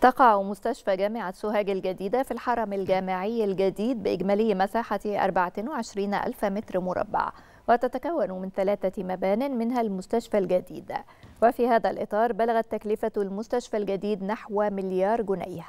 تقع مستشفى جامعة سوهاج الجديدة في الحرم الجامعي الجديد بإجمالي مساحة 24 ألف متر مربع وتتكون من ثلاثة مبان منها المستشفى الجديد. وفي هذا الإطار بلغت تكلفة المستشفى الجديد نحو مليار جنيه